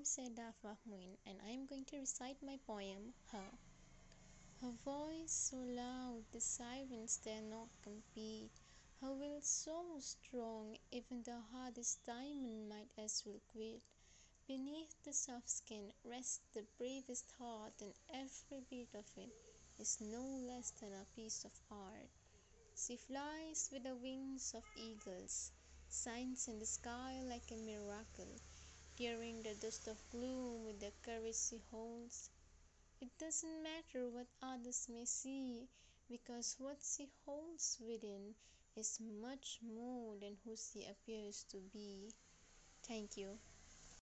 I'm Seda Fahmuin and I'm going to recite my poem Her. Her voice so loud the sirens dare not compete. Her will so strong even the hardest diamond might as well quit. Beneath the soft skin rests the bravest heart and every beat of it is no less than a piece of art. She flies with the wings of eagles, shines in the sky like a miracle, tearing the dust of gloom with the courage she holds. It doesn't matter what others may see, because what she holds within is much more than who she appears to be. Thank you.